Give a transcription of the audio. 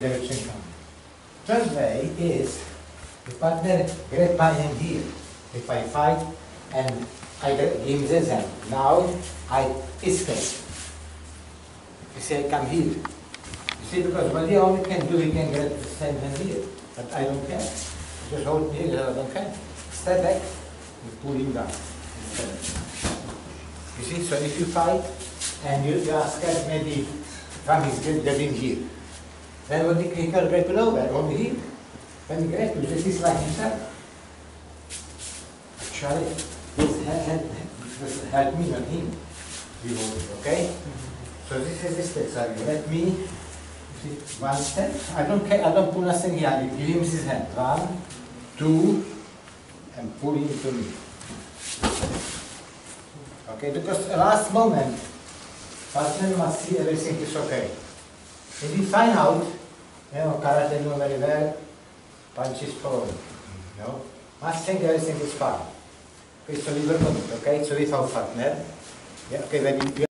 direction. Third way is the partner hand here. If I fight and I give this hand, now I escape. You I come here. You see, because what he only can do, he can get the same hand here. But I don't care. Just hold me here, I don't care. Step back, you pull him down. You see, so if you fight and you, you are scared maybe from his get, get here. Then he, he can grab it over, only here. When he grabs it, this is like himself. Actually, this help, this me, not him. You hold it, okay? Mm-hmm. So this is the step, so you let me, see, one step, I don't care, I don't pull nothing here, I give him his hand. One, two, and pull him to me. Okay, because the last moment, partner must see everything is okay. If we find out, you know, karate know very well, punch is forward, you know, must think everything is fine. Okay, so we work on it, okay, so with our partner, yeah, okay, when you